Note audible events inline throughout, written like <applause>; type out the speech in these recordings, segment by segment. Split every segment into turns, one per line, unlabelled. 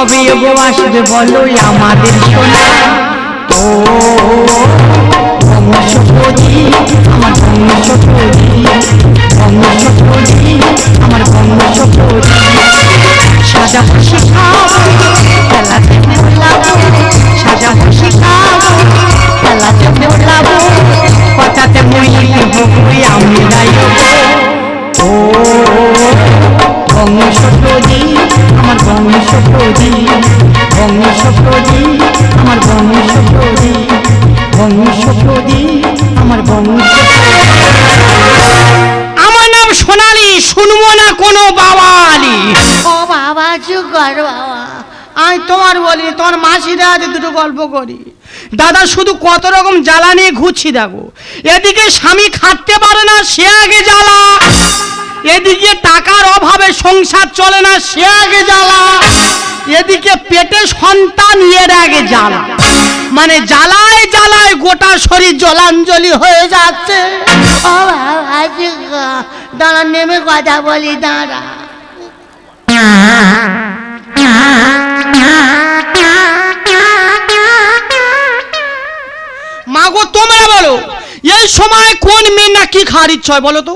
কবে গো আসবে বলো আমাদের ও বংশপতি আমার বংশপতি বংশপতি আমার বংশপতি সাজা হাসি খাব খেলাতে মোলাবো সাজা হাসি খাব খেলাতে মোলাবো কথাতে গাইব ও বংশপতি আমার
নাম সোনালি, শুনব না কোনো বাবালি
ও বাবা কর বাবা, আমি তোমার বলি, তোমার মাসিরা আছে দুটো গল্প করি।
দাদা, শুধু কত রকম জ্বালা নিয়ে ঘুরছি দেখো। এদিকে স্বামী খাটতে পারে না, সে আগে জ্বালা। এদিকে টাকার অভাবে সংসার চলে না সে আগে জ্বালা। এদিকে পেটে সন্তান এর আগে জ্বালা। মানে জ্বালায় জ্বালায় গোটা শরীর জলাঞ্জলি হয়ে যাচ্ছে।
ও বাবা দাঁড়া নেমে কথা বলি দাঁড়া।
মাগো তোমরা বলো এই সময় কোন মেয়ের না কি খাওয়ার ইচ্ছা হয় বলো তো?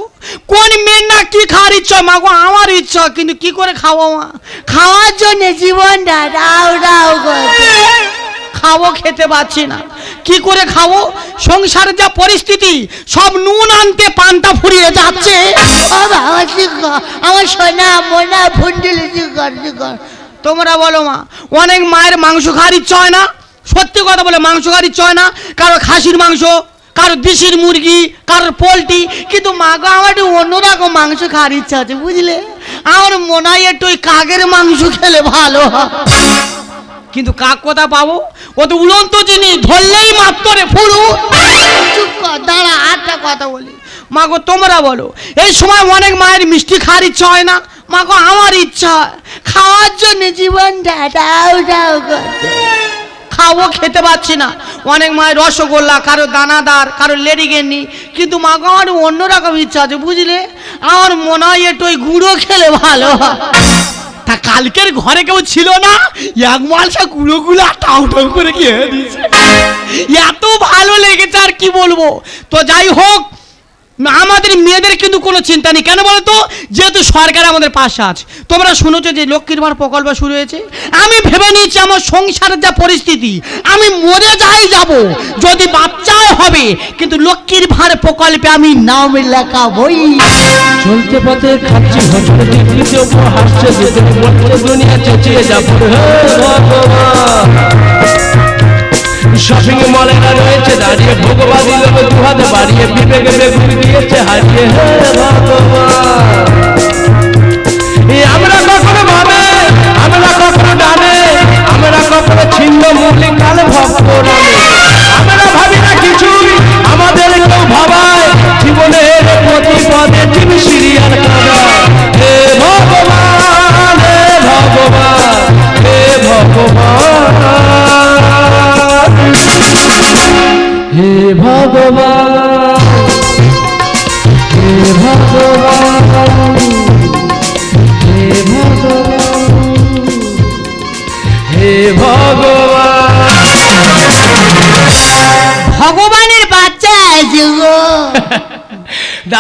কোন মেয়ের না কি খাওয়ার ইচ্ছা হয়? মাগো আমার ইচ্ছা কিন্তু কি করে খাওয়া মা?
খাওয়ার জন্য জীবনটা রাও রাও
খাব খেতে পাচ্ছি না। কি করে খাব সংসারের যা পরিস্থিতি সব নুন আনতে পান্তা ফুরিয়ে যাচ্ছে।
আমার সোনা মোনা ফুন্ডুলি কর
তোমরা বলো মা অনেক মায়ের মাংস খাওয়ার ইচ্ছা হয় না? সত্যি কথা বলে মাংস খাওয়ার ইচ্ছা হয় না? কারও খাসির মাংস কারও দেশির মুরগি কারোর পোলট্রি কিন্তু মাগো আমার একটু অন্যরকম মাংস খাওয়ার ইচ্ছা আছে বুঝলে? আমার মনে হয় একটু ওই কাকের মাংস খেলে ভালো কিন্তু কাক কোথা পাবো? ও তো উলন্ত জিনিস ধরলেই মাত্র রে ফুরু।
চুপ কর দাঁড়া আটটা কথা বলি।
মাগো তোমরা বলো এই সময় অনেক মায়ের মিষ্টি খাওয়ার ইচ্ছা হয় না? মাগো আমার ইচ্ছা হয়। খাওয়ার জন্য
জীবনটা রাও রাও করছে
খাব খেতে পাচ্ছি না। অনেক মায়ের রসগোল্লা, কারও দানাদার, কারও লেডিগেননি কিন্তু মাগো আমার অন্যরকম ইচ্ছা আছে, বুঝলে? আমার মনে হয় একটু ওই গুঁড়ো খেলে ভালো। তা কালকের ঘরে কেউ ছিল না? এক মালসা গুঁড়ো গুলো টাউ টাউ করে খেয়ে দিয়েছে। এত ভালো লেগেছে আর কি বলব? তো যাই হোক আমাদের মেয়েদের কিন্তু কোনো চিন্তা নেই। কেন বলো তো? যেহেতু সরকার আমাদের পাশে আছে। তোমরা শুনেছো যে লক্ষ্মীর ভার প্রকল্প শুরু হয়েছে? আমি ভেবে নিয়েছি আমার সংসারের যা পরিস্থিতি, আমি মরে যাই যাব। যদি বাচ্চাও হবে, কিন্তু লক্ষ্মীর ভার প্রকল্পে আমি নাম লেখাবই।
চলতে পথে খাচ্ছি দুনিয়া চেঁচিয়ে শপিং মলেরা রয়েছে দাঁড়িয়ে ভগবান লোক দু হাতে বাড়িয়ে বিবেকে বেগুন দিয়েছে, হারিয়ে হে ভগবান। আমরা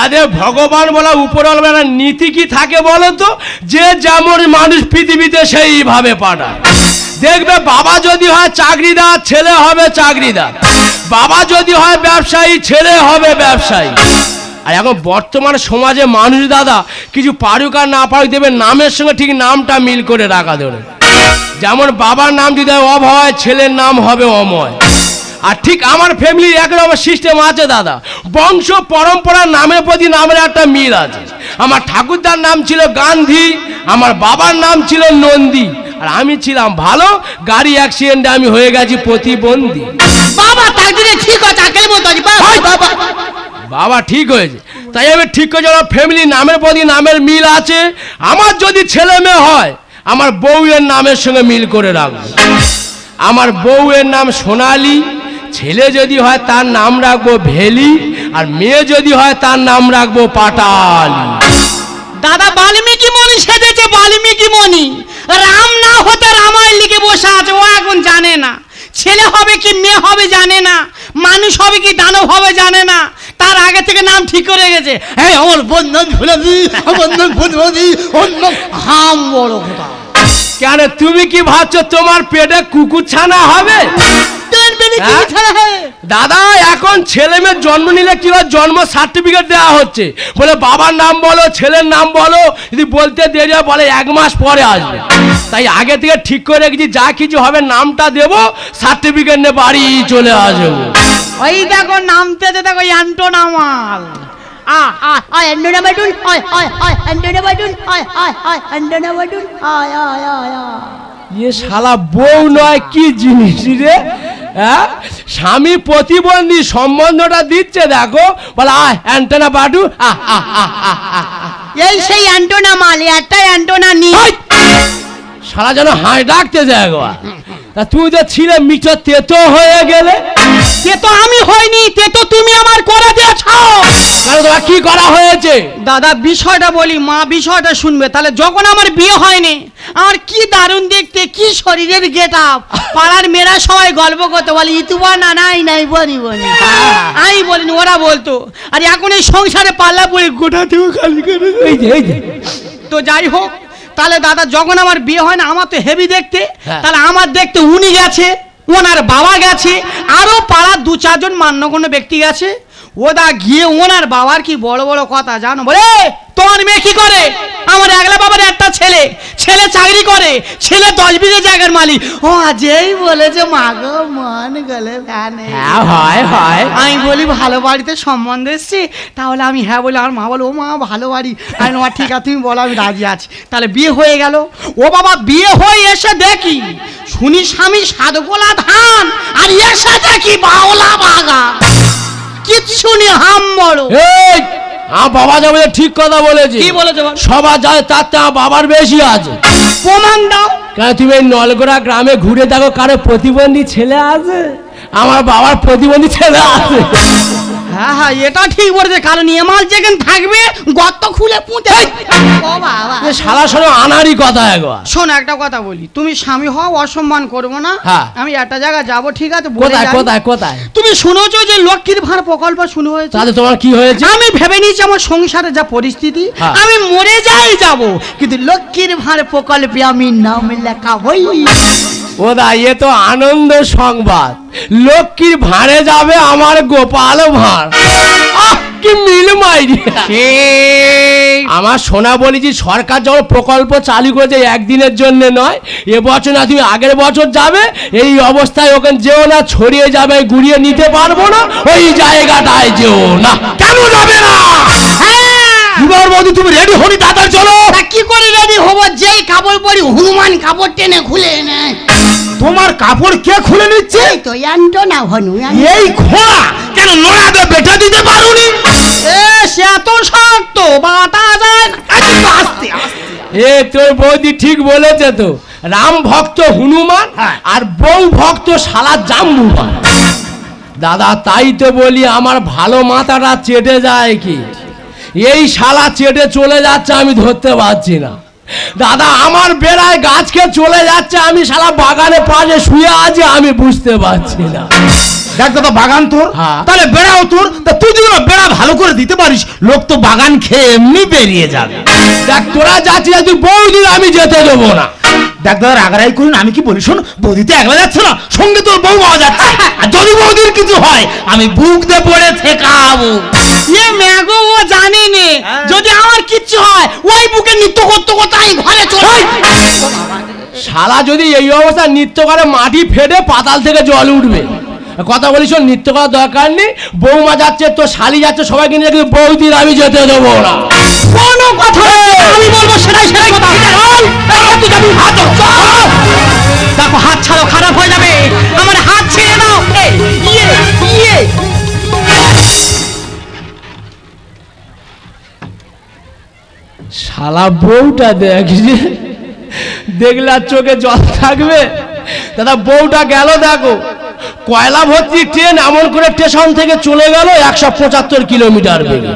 দাদা ভগবান বলা উপরওয়ালা নীতি কি থাকে বলো তো যে যেমন মানুষ পৃথিবীতে সেইভাবে পাঠায়। দেখবে বাবা যদি হয় চাকরিদার, ছেলে হবে চাকরিদার। বাবা যদি হয় ব্যবসায়ী, ছেলে হবে ব্যবসায়ী। আর এখন বর্তমান সমাজে মানুষ দাদা, কিছু পারুক আর না পারুক দেবে, নামের সঙ্গে ঠিক নামটা মিল করে রাখা ধরে। যেমন বাবার নাম যদি অভয়, ছেলের নাম হবে অময়। আর ঠিক আমার ফ্যামিলির একরকম সিস্টেম আছে দাদা। বংশ পরম্পরা নামের প্রতি নামের একটা মিল আছে। আমার ঠাকুরদার নাম ছিল গান্ধী আমার বাবার নাম ছিল নন্দী। আর আমি ছিলাম ভালো গাড়ি অ্যাক্সিডেন্টে আমি হয়ে গেছি প্রতিবন্ধী।
বাবা জন্য ঠিক আছে আকের মতো বাবা, বাবা।
বাবা ঠিক হয়েছে। তাই আমি ঠিক করেছি আমার ফ্যামিলি নামের প্রতি নামের মিল আছে। আমার যদি ছেলে মেয়ে হয় আমার বউয়ের নামের সঙ্গে মিল করে রাখব। আমার বউয়ের নাম সোনালি ছেলে যদি হয় তার নাম রাখব ভেলি আর মেয়ে যদি হয় তার নাম রাখব পাটালি।
দাদা বাল্মীকি মণি সেজেছে বাল্মীকি মণি। বসে আছে ও এখন জানে না। ছেলে হবে কি মেয়ে হবে জানে না। মানুষ হবে কি দানব হবে জানে না। তার আগে থেকে নাম ঠিক করে গেছে আমার বন্ধন বন্ধন অন্য হাম বড় কথা।
কেন তুমি কি ভাবছ তোমার পেটে কুকুর ছানা হবে? হ্যাঁ? দাদা এখন ছেলে মেয়ের জন্ম নিলে কি হয়? জন্ম সার্টিফিকেট দেওয়া হচ্ছে। বলে বাবার নাম বলো ছেলের নাম বলো। যদি বলতে দেরি হয় বলে এক মাস পরে আসবে। তাই আগে থেকে ঠিক করে রেখেছি যা কিছু হবে নামটা দেবো সার্টিফিকেট নিয়ে বাড়ি চলে আসব।
ওই দেখো নামতেছে দেখো অ্যান্টন আমাল।
আ আ আয় অ্যান্ডোনা বাটুন আয় আয় আয় অ্যান্ডোনা বাটুন আয় আয় আয় অ্যান্ডোনা বাটুন আয় আয় আয় আয়।
ইয়ে শালা বউ নয় কি জিনিস রে? হ্যাঁ? স্বামী প্রতিবন্ধী সম্বন্ধটা দিচ্ছে দেখো। বলে আয় অ্যান্টেনা বাডু আহ, আহ, আহ, আহ, আহ, আহ।
এই সেই অ্যান্টোনা মাল একটা অ্যান্টোনা নি।
সারা যেন হাঁস ডাকতে যায় তা তুই যে ছিলে মিটার তেতো হয়ে গেলে
সে তো আমি হইনি তে তো তুমি আমার করে দিয়েছ
তোমার কি করা হয়েছে?
দাদা বিষয়টা বলি মা বিষয়টা শুনবে তাহলে যখন আমার বিয়ে হয়নি আমার কি দারুণ দেখতে কি শরীরের গেট আপ পাড়ার মেয়েরা সবাই গল্প করতে বলে ইতুবা না নাই নাই বলি বলি আমি বলিনি ওরা বলতো আর এখন এই সংসারে পাল্লা পড়ে গোটাতেও খালি করে তো যাই হোক তাহলে দাদা যখন আমার বিয়ে হয় না আমার তো হেভি দেখতে
হ্যাঁ।
তাহলে আমার দেখতে উনি গেছে। ওনার বাবা গেছে আরও পাড়ার দু চারজন মান্য কোনো ব্যক্তি গেছে। ওদা গিয়ে ওনার বাবার কি বড় বড় কথা জানো? বলে তোমার মেয়ে কি করে? আমার একলা বাবার একটা ছেলে। ছেলে চাকরি করে ছেলে দশ বিঘে জায়গার মালিক। ও আজই বলেছে মা গো মন গেলে
হ্যাঁ হয় হয়।
আমি বলি ভালো বাড়িতে সম্বন্ধ এসছে? তাহলে আমি হ্যাঁ বলি আমার মা বলে ও মা ভালো বাড়ি। আমি মা ঠিক আছে তুমি বলো আমি রাজি আছি। তাহলে বিয়ে হয়ে গেল। ও বাবা বিয়ে হয়ে এসে দেখি শুনি স্বামী সাতগোলা ধান আর এসে দেখি বাওলা বাগা কিচ্ছু নি হাম বড়
এই আমার বাবা যাবে ঠিক কথা বলেছি।
কি বলেছে বল?
সবার যায় তার থেকে আমার বাবার বেশি আছে।
প্রমাণ দাও।
কেন তুমি এই নলগোড়া গ্রামে ঘুরে দেখো কারও প্রতিবন্ধী ছেলে আছে? আমার বাবার প্রতিবন্ধী ছেলে আছে।
হ্যাঁ হ্যাঁ এটা ঠিক বলেছে কারণ এমাল যেখানে থাকবে গর্ত খুলে পুঁতে ও বাবা।
এ শালা শোনো আনারই কথা একবার।
শোন একটা কথা বলি। তুমি স্বামী হও অসম্মান করব না।
হ্যাঁ।
আমি একটা জায়গায় যাব ঠিক আছে?
কোথায় কোথায় কোথায়?
তুমি শুনেছো যে লক্ষ্মীর ভাড় প্রকল্প শুরু হয়েছে?
তাহলে তোমার কি হয়েছে?
আমি ভেবে নিয়েছি আমার সংসারে যা পরিস্থিতি
হ্যাঁ।
আমি মরে যাই যাব কিন্তু লক্ষ্মীর ভাড় প্রকল্পে আমি নাম লেখা হই।
ও দা এ তো আনন্দ সংবাদ। লক্ষ্মীর ভাঁড়ে যাবে আমার গোপাল ভাঁড়। কি মিল মাইরি আমার সোনা বলেছি সরকার যখন প্রকল্প চালু করেছে একদিনের জন্য নয় এবছর না তুমি আগের বছর যাবে এই অবস্থায় ওখানে যেও না ছড়িয়ে যাবে গুড়িয়ে নিতে পারব না ওই জায়গাটায় যেও না। কেন যাবে না? এবার বৌদি তুমি রেডি হনি তাড়াতাড়ি চলো।
তা কি করে রেডি হব? যেই কাপড় পরি হনুমান কাপড় টেনে খুলে
তোমার কাপড় কে খুলে নিচ্ছে?
তো অ্যান্টোনা হনু
এই কেন বেটা দিতে পারোনি।
এ সে এত শক্ত বাতা যায়
আস্তে
এ তোর বৌদি ঠিক বলেছে তো রাম ভক্ত হনুমান আর বউ ভক্ত শালা জাম্বুমান। দাদা তাই তো বলি আমার ভালো মাথাটা চেটে যায় কি? এই শালা চেটে চলে যাচ্ছে আমি ধরতে পারছি না। দাদা আমার বেড়ায় গাছকে চলে যাচ্ছে আমি শালা বাগানে পাশে শুয়ে আছি আমি বুঝতে পারছি না।
দেখ দাদা বাগান তোর
হ্যাঁ।
তাহলে বেড়াও তোর তা তুই যদি বেড়া ভালো করে দিতে পারিস লোক তো বাগান খেয়ে এমনি বেরিয়ে যাবে।
দেখ তোরা যাচ্ছি তুই বৌদির আমি যেতে দেবো না।
দেখ দাদা রাগারাই করুন আমি কি বলি শোন বৌদিতে একলা যাচ্ছে না সঙ্গে তোর বউ পাওয়া যাচ্ছে। আর যদি বৌদির কিছু হয় আমি বুক দিয়ে পড়ে থেকাবো
এ ম্যাগো ও জানি নে যদি আমার কিচ্ছু হয় ওই বুকে নৃত্য করতে করতে আমি ঘরে চলে
শালা যদি এই অবস্থা নৃত্য করে মাটি ফেটে পাতাল থেকে জল উঠবে। কথা বলিস শোন, নৃত্য করার দরকার নেই। বৌমা যাচ্ছে তো শালি যাচ্ছে সবাইকে নিয়ে কিন্তু বৌদির আমি যেতে দেবো না।
কোনো কথা আমি বলব সেটাই সেটাই কথা। তুই যাবি, হাত দেখো হাত ছাড়ো খারাপ হয়ে যাবে। আমার হাত ছেড়ে দাও। ইয়ে ইয়ে।
শালা বউটা দেখ যে দেখলে আর চোখে জল থাকবে। দাদা বউটা গেল দেখো। কয়লা ভর্তি ট্রেন এমন করে স্টেশন থেকে চলে গেল একশো পঁচাত্তর কিলোমিটার বেগে।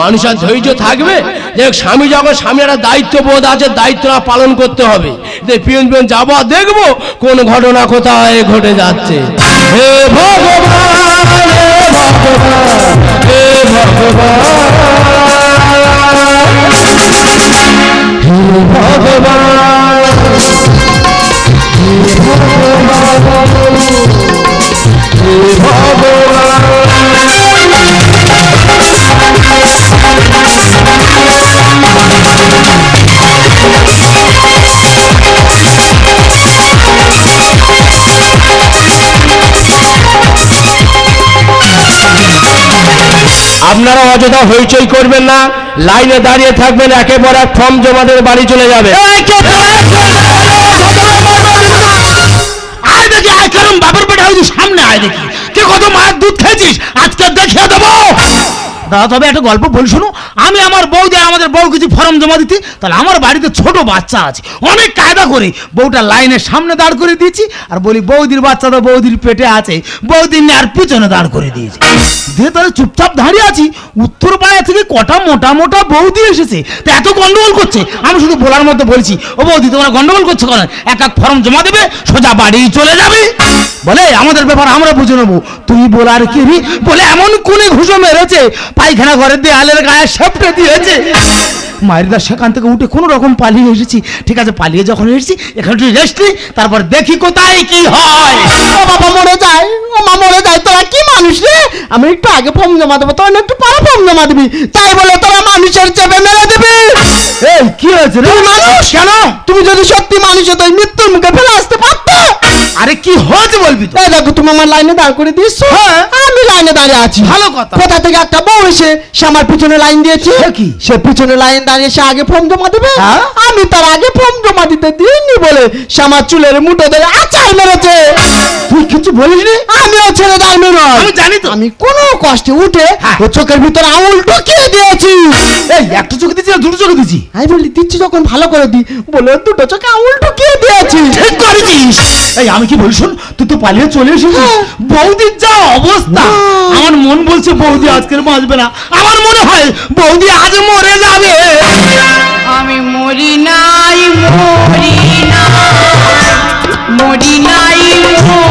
মানুষ আর ধৈর্য থাকবে? দেখ, স্বামী যখন স্বামী একটা দায়িত্ব বোধ আছে, দায়িত্বটা পালন করতে হবে। দেখ পিয়ন পিয়ন, যাব দেখব কোন ঘটনা কোথায় ঘটে যাচ্ছে। হে ভগবান ভগবান ভগবান। আপনারা অযথা হইচই করবেন না, লাইনে দাঁড়িয়ে থাকবেন একেবারে এক ফর্ম জমা দিয়ে বাড়ি চলে যাবে।
আয় কারণ বাবার বেটা হয়তো সামনে আয় দেখি। কে কত মায়ের দুধ খেয়েছিস? আজকে দেখিয়ে দেবো। দাদা, তবে একটা গল্প বল শোনো। আমি আমার বউদি আর আমাদের বউ কিছু ফর্ম জমা দিতে, তাহলে আমার বাড়িতে ছোট বাচ্চা আছে। অনেক কায়দা করে। বউটা লাইনের সামনে দাঁড় করে দিয়েছি, আর বলি, বৌদির বাচ্চা তো বৌদির পেটে আছে, বৌদির আর পিছনে দাঁড় করে দিয়েছি। দিয়ে তাহলে চুপচাপ দাঁড়িয়ে আছি, উত্তর পাড়া থেকে কটা মোটা মোটা বৌদি এসেছে। তা এত গন্ডগোল করছে? আমি শুধু বলার মধ্যে বলছি, ও বৌদি, তোমরা গন্ডগোল করছ কেন? এক এক ফর্ম জমা দেবে, সোজা বাড়ি চলে যাবে। বলে আমাদের ব্যাপার আমরা বুঝে নেব। তুই বলার কি বলে এমন কোনে ঘুষো মেরেছে পায়খানা ঘরের দেয়ালের গায়ে সেপটে দিয়েছে। মায়েরদা সেখান থেকে উঠে কোনো রকম পালিয়ে এসেছি। ঠিক আছে পালিয়ে যখন এসেছি এখানে একটু রেস্ট তারপর দেখি কোথায় কি হয়।
ও বাবা মরে যায়। ও মা মরে যায়। তোরা কি মানুষ রে? আমি একটু আগে ফর্ম জমা দেবো তোরা না একটু পরে ফর্ম জমা দিবি। তাই বলে তোরা মানুষের চেপে মেরে দিবি।
এই কি হয়েছে রে?
মানুষ?
কেন?
তুমি যদি সত্যি মানুষ হতো মৃত্যুর মুখে ফেলে আসতে পারতে।
আরে কি হয়েছে বলবি তো?
এই দেখো তুমি আমার লাইনে দাঁড় করে দিচ্ছ
হ্যাঁ।
আমি লাইনে দাঁড়িয়ে আছি।
ভালো কথা।
কোথা থেকে একটা বউ এসে সে আমার পিছনে লাইন দিয়েছে?
সে কি?
সে পিছনে লাইন দাঁড়িয়ে সে আগে ফর্ম জমা দেবে?
হ্যাঁ।
আমি তার আগে ফর্ম জমা দিতে দিইনি বলে সে আমার চুলের মুঠো ধরে আচার মেরেছে।
তুই কিছু বলিস নি?
আমিও ছেড়ে দাঁড়ানো নয়।
আমি জানি তো।
আমি কোনো কষ্টে উঠে
হ্যাঁ।
ও চোখের ভিতরে আঙুল ঢুকিয়ে দিয়েছি।
এই একটা চোখে দিচ্ছি না দুটো চোখে দিচ্ছি
আমি বলি দিচ্ছি যখন ভালো করে দি বলে দুটো চোখে আঙুল ঢুকিয়ে দিয়েছি।
করেছিস এই আমি কি বলি শুন তুই তো পালিয়ে চলে এসেছিস?
হ্যাঁ।
বৌদির যা অবস্থা আমার মন বলছে বৌদি আজকের বাঁচবে না। আমার মনে হয় বৌদি আজ মরে যাবে।
আমি মরি নাই মরি না মরি নাই মরি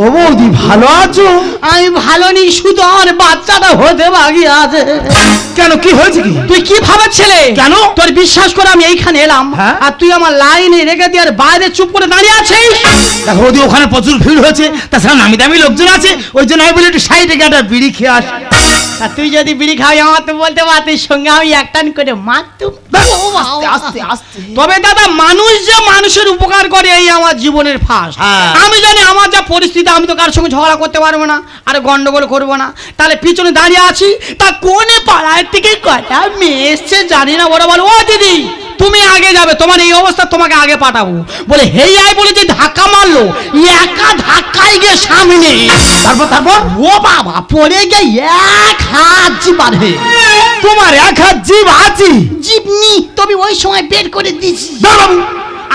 ও বৌদি ভালো আছো?
আমি ভালো নেই শুধু আমার বাচ্চাটা হতে বাকি আছে।
কেন কি হয়েছে কি?
তুই কি ভাবার ছেলে
কেন?
তোর বিশ্বাস করে আমি এইখানে এলাম।
হ্যাঁ?
আর তুই আমার লাইনে রেখে দিয়ে আর বাইরে চুপ করে দাঁড়িয়ে আছিস?
দেখো বৌদি ওখানে প্রচুর ভিড় হয়েছে তাছাড়া নামি দামি লোকজন আছে ওই জন্য আমি বলি একটু সাইডে গিয়ে একটা বিড়ি খেয়ে আস।
আর তুই যদি বিড়ি খাওয়াই আমার তো বলতে পারতিস সঙ্গে আমি একটান করে মারতুম
আস্তে আস্তে
তবে দাদা মানুষ যে মানুষের উপকার করে এই আমার জীবনের ফাঁস।
হ্যাঁ।
আমি জানি আমার যা পরিস্থিতি আমি তো কারোর সঙ্গে ঝগড়া করতে পারব না আর গন্ডগোল করব না। তাহলে পিছনে দাঁড়িয়ে আছি তা কোনে পাড়ায় থেকে কটা মেয়ে এসছে জানি না ওরা বলো ও দিদি! তুমি আগে যাবে তোমার এই অবস্থা তোমাকে আগে পাঠাবো। বলে হেই আয় বলে যে ধাক্কা মারলো একা ধাক্কায় গিয়ে সামনে।
তারপর তারপর?
ও বাবা পড়ে গিয়ে এক হাত জিবার হয়ে
তোমার এক হাত জীব আছে।
জিপনি তবে ওই সময় বের করে দিছি।
দাও বাবু।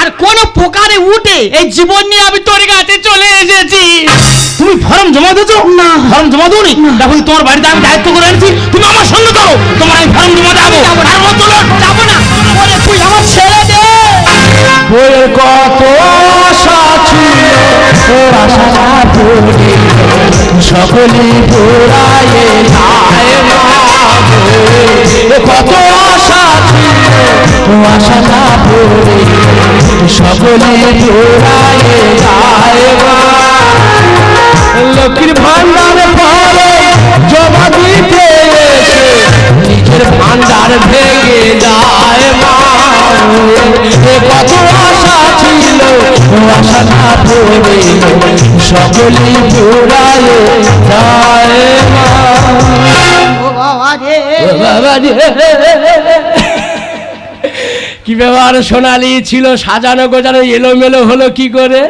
আর কোন প্রকারে উঠে এই জীবন নিয়ে আমি তোর কাছে চলে এসেছি।
তুমি ফর্ম জমা দিয়েছ? না। ফর্ম জমা দিওনি? দেখো তোমার বাড়িতে আমি দায়িত্ব করে এনেছি। তুমি আমার সঙ্গে করো তোমার আমি ফর্ম জমা দেবো। তারপর চলো।
না ওরে তুই আমার ছেড়ে দে।
বইয়ের কত আশা ছিল, তোর আশা পড়ে সকলে পোড়ায়ে যায় না। কত আশা ছিল ও আশাটা পড়ে সকলে পোড়ায়ে যায় না লক্ষ্মীর ভান্ডার পরে জমা দিতে পুরায় যায়
রে।
কি ব্যাপার সোনালি ছিল সাজানো গোজানো এলোমেলো হলো কি করে?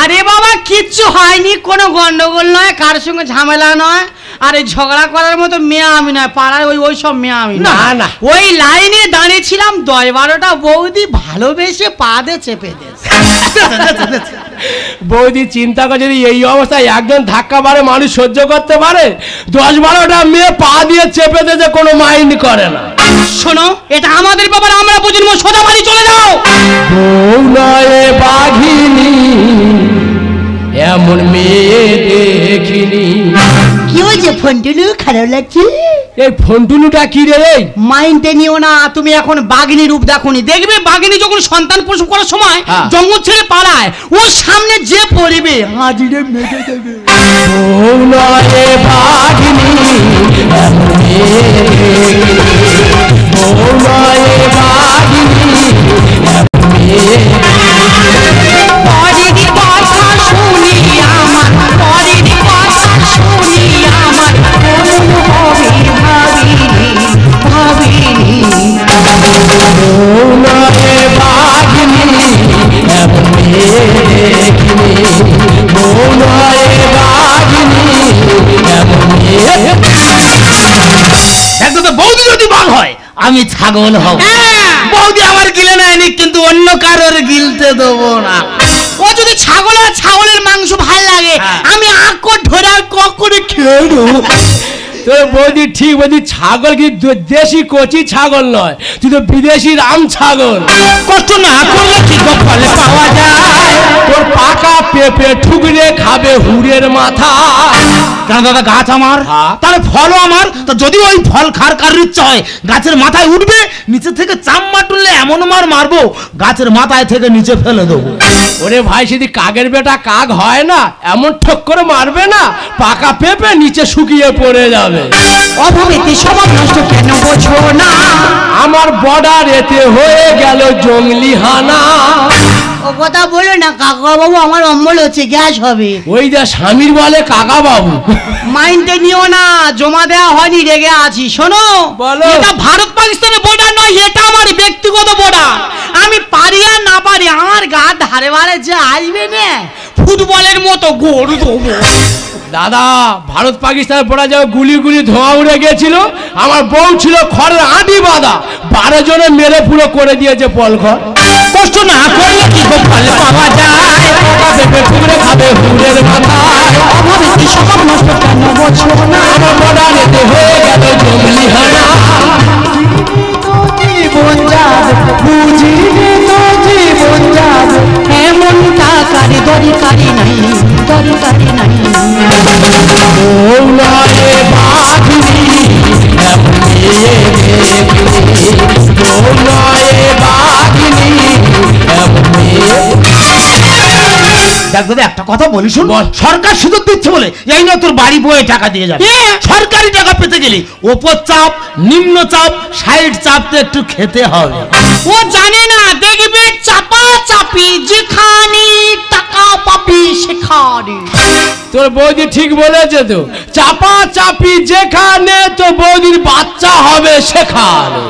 আরে বাবা কিচ্ছু হয়নি কোনো গন্ডগোল নয় কার সঙ্গে ঝামেলা নয়। আর এই ঝগড়া করার মতো মেয়ে আমি নয় পাড়ার ওই ওই সব মেয়ে আমি
না, না।
ওই লাইনে দাঁড়িয়েছিলাম দশ বারোটা বৌদি ভালোবেসে পা দিয়ে চেপে দিয়েছে <laughs>
বৌদি চিন্তা করে যদি এই অবস্থায় একজন ধাক্কা মারে মানুষ সহ্য করতে পারে? দশ বারোটা মেয়ে পা দিয়ে চেপে দিতে কোনো মাইন্ড করে না।
শোনো এটা আমাদের ব্যাপার আমরা বুঝব সোজা বাড়ি চলে যাও।
বউ নয় বাঘিনী এমন মেয়ে দেখিনি।
কি হয়েছে ফোনটুলু? খারাপ লাগছে?
এই ফন্টুনুটা কি রে এই?
মাইন্ডে নিও না তুমি এখন বাঘিনী রূপ দেখোনি দেখবে বাঘিনী যখন সন্তান প্রসব করার সময়
হ্যাঁ।
জঙ্গল ছেড়ে পালায় ওর সামনে যে পড়বে হাজিরে মেটে দেবে
বউ নয় বাঘিনী মেয়ে নয় বাঘিনী এমন দেখিনি। এমন
একদম তো বৌদি যদি বাঘ হয় আমি ছাগল হব। বৌদি আমার গিলে নেয়নি কিন্তু অন্য কারোর গিলতে দেবো না
ও যদি ছাগল আর ছাগলের মাংস ভালো লাগে
হ্যাঁ।
আমি আকর ধরে আর কক করে খেয়ে
তোর বৌদি ঠিক বৌদি ছাগল কি দেশি কচি ছাগল নয় তুই তো বিদেশি রাম ছাগল।
কষ্ট না করলে কি পাওয়া যায়?
তোর পাকা পেঁপে ঠুকরে খাবে হুড়ের মাথা।
কেন দাদা গাছ আমার। তাহলে ফলও আমার? তো যদি ওই ফল খার কারোর ইচ্ছা হয় গাছের মাথায় উঠবে নিচে থেকে চাম্মা টুললে এমন মার মারবো গাছের মাথায় থেকে নিচে ফেলে দেবো।
ওরে ভাই সেদি কাকের বেটা কাক হয় না? এমন ঠক করে মারবে না? পাকা পেঁপে নিচে শুকিয়ে পড়ে যাবে।
অভাবেতে স্বভাব নষ্ট কেন বোঝো না?
আমার বর্ডার এতে হয়ে গেল জঙ্গলি হানা।
কথা বলো না কাকা বাবু আমার অম্বল হচ্ছে গ্যাস হবে।
ওই যা স্বামীর বলে কাকা বাবু
মাইন্ডে নিও না জমা দেওয়া হয়নি রেগে আছি। শোনো
বলো।
এটা ভারত পাকিস্তানের বর্ডার নয় এটা আমার ব্যক্তিগত বর্ডার আমি পারি আর না পারি আমার গা ধারে বারে যে আসবে না ফুটবলের মতো গোড় দেবো
দাদা ভারত পাকিস্তান পড়া যাও গুলি গুলি ধোঁয়া উড়ে গেছিল আমার বউ ছিল খড়ের আঁটি বাঁধা বারো জনে মেরে পুরো করে দিয়েছে পল ঘর
কষ্ট না করলে কি ফলে পাওয়া যায়?
পেঁপে টুকরে খাবে হুড়ের মাথায়
কি সব নষ্ট কেন বছর না?
আমার বড়ারে গেল জঙ্গলি হানা।
দেখ দাদা একটা কথা বলি শুন। সরকার সুযোগ দিচ্ছে বলে এই না তোর বাড়ি বয়ে টাকা দিয়ে যাবে। সরকারি টাকা পেতে গেলে ওপর চাপ নিম্ন চাপ সাইড চাপ তো একটু খেতে হবে।
ও জানে না দেখবে চাপা চাপি যেখানে টাকা পাবি সেখানে।
তোর বৌদি ঠিক বলেছে তো? চাপা চাপি যেখানে তো বৌদির বাচ্চা হবে সেখানে।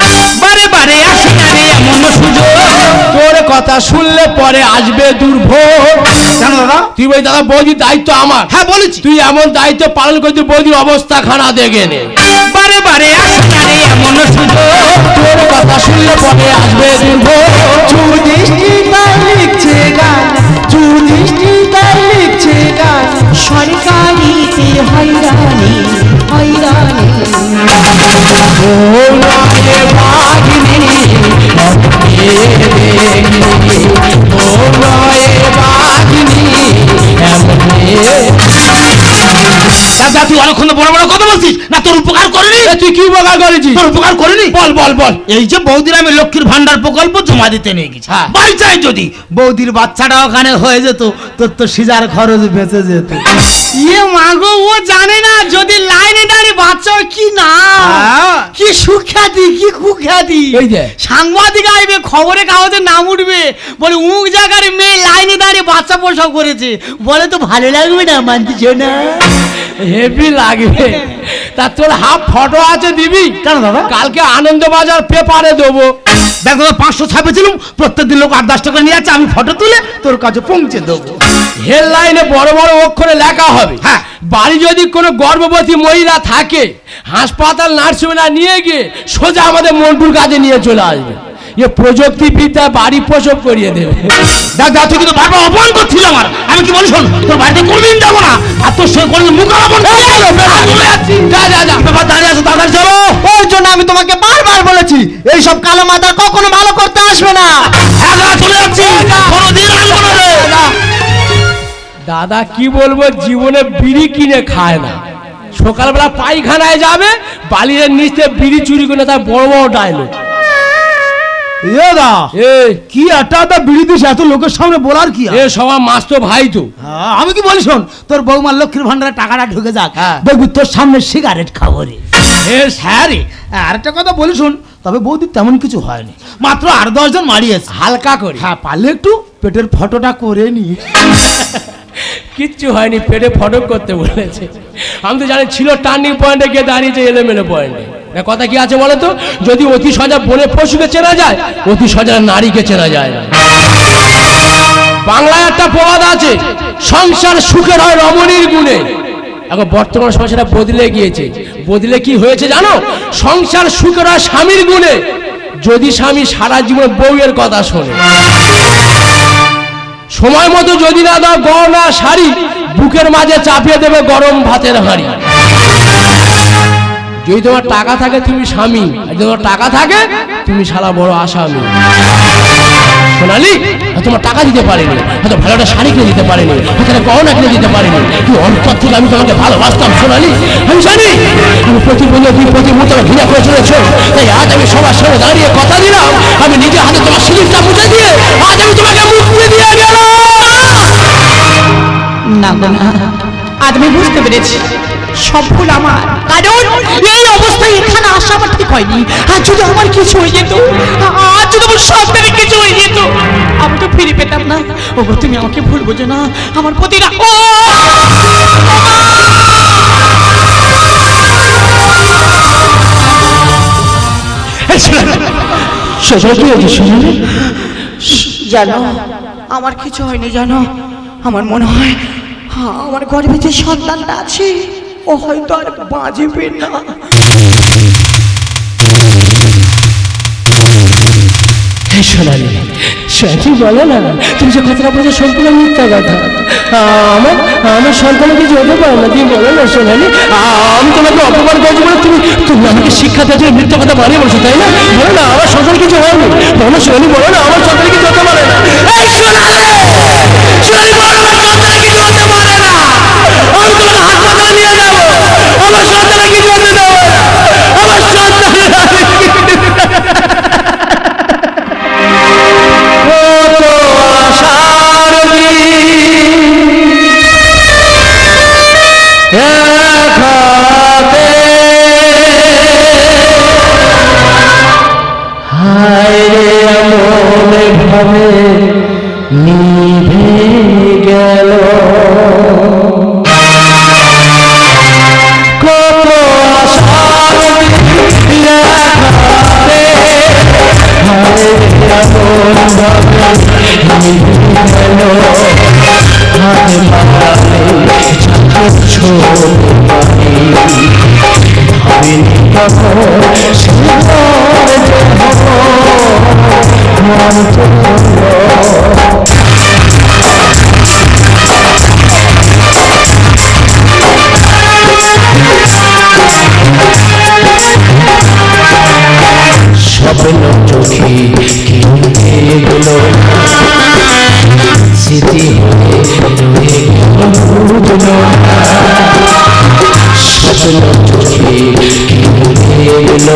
বারে বারে আসে না রে এমন সুযোগ।
কথা শুনলে পরে আসবে দুর্ভোগ।
কেন দাদা?
তুই বলি দাদা বৌদির দায়িত্ব আমার।
হ্যাঁ বলেছি।
তুই এমন দায়িত্ব পালন করতে বৌদির অবস্থা খানা দেখে নে।
বারে বারে এমন সুযোগ।
তোর কথা শুনলে পরে আসবে দুর্ভোগ।
যুধিষ্ঠিতায় লিখছে গান যুধিষ্ঠিতায় লিখছে গান। সরকারিতে হয়রানি হয়রানি।
বউ নয়
দাদা তুই অনেকক্ষণ বড় বড় কথা বলছিস? না তোর উপকার করিনি?
তুই কি উপকার করেছিস?
তোর উপকার করিনি?
বল বল বল।
এই যে বৌদির আমি লক্ষ্মীর ভান্ডার প্রকল্প জমা দিতে নিয়ে গেছি।
হ্যাঁ।
চাই যদি। বৌদির বাচ্চাটা ওখানে হয়ে যেত তোর তো সিজার খরচ বেঁচে যেত।
ইয়ে মাগো ও জানে না যদি লাইনে বাচ্চা কি না
হ্যাঁ।
কি সুখ্যাতি কি কুখ্যাতি? সাংবাদিক আইবে খবরে কাগজে নাম উঠবে। বলে উমুক জায়গার মেয়ে লাইনে দাঁড়িয়ে বাচ্চা প্রসব করেছে। বলে তো ভালো লাগবে না মানতেছ না?
হেভি লাগবে। তা তোর হাফ ফটো আছে দিবি?
কেন দাদা?
কালকে আনন্দবাজার পেপারে দেবো।
দেখ দাদা পাঁচশো ছাপেছিলাম প্রত্যেকদিন লোক আট দশ টাকা নিয়ে যাচ্ছে আমি ফটো তুলে তোর কাছে পৌঁছে দেবো।
হেডলাইনে বড় বড় অক্ষরে লেখা হবে
হ্যাঁ।
বাড়ি যদি কোনো গর্ভবতী মহিলা থাকে হাসপাতাল নার্সিংহোমে নিয়ে গিয়ে সোজা আমাদের মন্টুর কাছে নিয়ে চলে আসবে এ প্রযুক্তিবিদ্যা বাড়ি প্রসব করিয়ে দেবে
দাদা তুই কিন্তু বারবার অপমান করছিল আমার আমি কি বলি শোন তোর বাড়িতে কোনদিন যাব না আর তোর সঙ্গে কোনদিন মুখ অপমান
যা যা যা
ব্যাপার দাঁড়িয়ে চলো
ওই জন্য আমি তোমাকে বারবার বলেছি এই সব কালো মাথা কখনো ভালো করতে আসবে না
দাদা
কি বলব জীবনে বিড়ি কিনে খায় না। সকালবেলা পায়খানায় যাবে বালির নিচে বিড়ি চুরি করে তার বড় বড় এই
কি বিড়ি দিস এত লোকের সামনে বলার কি
এ সবার মাস তো ভাই তো।
হ্যাঁ, আমি কি বলি শোন তোর বৌমার লক্ষ্মীর ভান্ডারে টাকাটা ঢুকে যাক
হ্যাঁ।
দেখবি তোর সামনে সিগারেট খাব রে। হ্যাঁ রে আরেকটা কথা বলি শোন তবে বৌদি তেমন কিছু হয়নি মাত্র আট দশ জন মারিয়েছে।
হালকা করে।
হ্যাঁ পারলে একটু পেটের ফটোটা করে নি।
কিচ্ছু হয়নি, পেটে ফটক করতে বলেছে। আমি তো জানি ছিল টার্নিং পয়েন্টে গিয়ে দাঁড়িয়েছে এলোমেলো পয়েন্টে কথা কি আছে বলো তো? যদি অতি সজা বনে পশুকে চেনা যায়, অতি সজা নারীকে চেনা যায় না। বাংলায় একটা প্রবাদ আছে, সংসার সুখের হয় রমণীর গুণে। এখন বর্তমান সময় সেটা বদলে গিয়েছে। বদলে কি হয়েছে জানো? সংসার সুখের হয় স্বামীর গুণে। যদি স্বামী সারা জীবন বউয়ের কথা শোনে। সময় মতো যদি না দাও গহনা শাড়ি বুকের মাঝে চাপিয়ে দেবে গরম ভাতের হাঁড়ি। যদি তোমার টাকা থাকে, তুমি স্বামী। আর যদি তোমার টাকা থাকে, তুমি সারা বড় আসামি। সোনালি তোমার টাকা দিতে পারিনি, হয়তো ভালো একটা শাড়ি কিনে দিতে পারিনি, হয়তো গহনা কিনে দিতে পারিনি। কি অন্তর থেকে আমি তোমাকে ভালোবাসতাম, সোনালি? আমি জানি আমি প্রতি বন্ধু তুই প্রতি মুহূর্তে ঘৃণা করে চলেছ। তাই আজ আমি সবার সামনে দাঁড়িয়ে কথা দিলাম। আমি নিজে হাতে তোমার সিলিপটা মুছে দিয়ে আজ
পেরেছি সব ভুল আমার। কারণ এই অবস্থায় এখানে আসা আমার ঠিক হয়নি। আর যদি আমার কিছু হয়ে যেত আর যদি আমার সন্তানের কিছু হয়ে যেত আমি তো ফিরে পেতাম না। ও তুমি আমাকে ভুল বোঝো না। আমার প্রতিটা ও! জানো আমার কিছু হয়নি জানো। আমার মনে হ্যাঁ, আমার গর্ভে যে সন্তানটা আছে। ও হয়তো আর বাঁচবে না।
সোনালি সোনালি বলো না তুমি যে কথাটা বলছো সম্পূর্ণ মিথ্যা কথা। আ, আমার আমার সন্তান কিছু হতে না তুমি বলো না সোনালি। আ, আমি তোমাকে অপমান করেছি বলে তুমি তুমি আমাকে শিক্ষা দিয়েছ মিথ্যা কথা বানিয়ে বলছো তাই না? বলো না আমার সন্তান কিছু হয়নি। বলো সোনালি বলো না আমার সন্তান কিছু হতে পারে না। সোনালি! সোনালি বলো আমার এমন ভাবে নিভে গেল। কত আশার দেখাতে স্বপ্ন চোখে কিনে গেল স্মৃতি হয়ে রয়ে গেল স্বপ্ন চোখে কিনে গেল